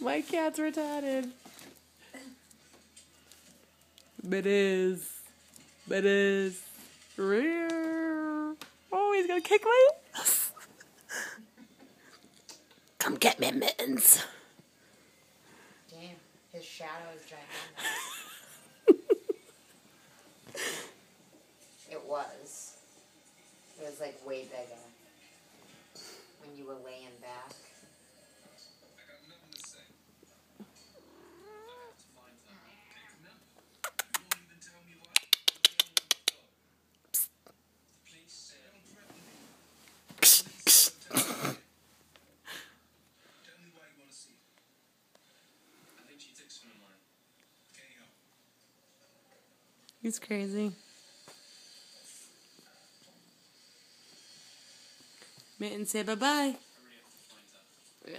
My cat's retarded. It is. It is. Rear. Oh, he's gonna kick me. Come get me, mittens. Damn, his shadow is gigantic. it was. It was like way bigger He's crazy. Mitten, say bye bye. Yeah,